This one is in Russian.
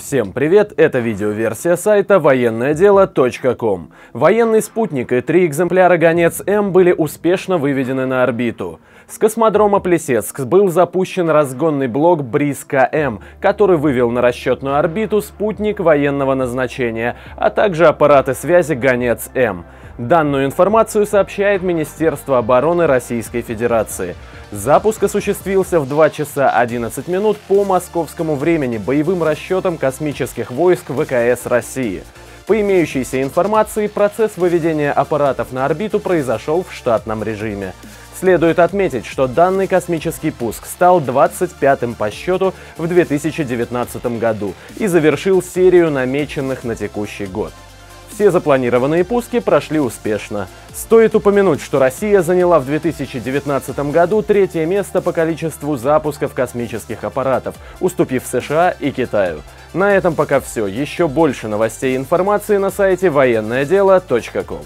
Всем привет, это видеоверсия сайта военноедело.ком. Военный спутник и три экземпляра «Гонец-М» были успешно выведены на орбиту. С космодрома Плесецк был запущен разгонный блок «Бриз-КМ», который вывел на расчетную орбиту спутник военного назначения, а также аппараты связи «Гонец-М». Данную информацию сообщает Министерство обороны Российской Федерации. Запуск осуществился в 2 часа 11 минут по московскому времени боевым расчетом космических войск ВКС России. По имеющейся информации, процесс выведения аппаратов на орбиту произошел в штатном режиме. Следует отметить, что данный космический пуск стал 25-м по счету в 2019 году и завершил серию намеченных на текущий год. Все запланированные пуски прошли успешно. Стоит упомянуть, что Россия заняла в 2019 году третье место по количеству запусков космических аппаратов, уступив США и Китаю. На этом пока все. Еще больше новостей и информации на сайте военное дело.ком.